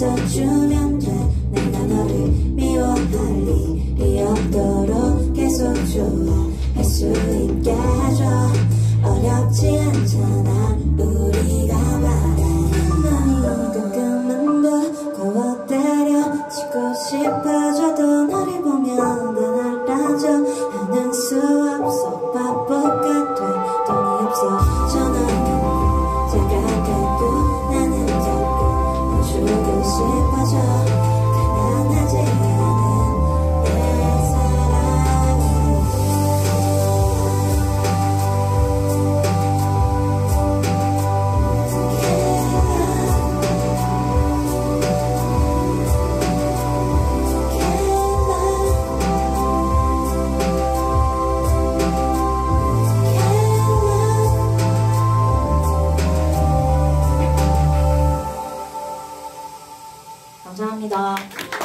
있어주면 돼. 내가 너를 미워할 일이 없도록 계속 좋아할 수 있게 해줘. 어렵지 않잖아. 감사합니다.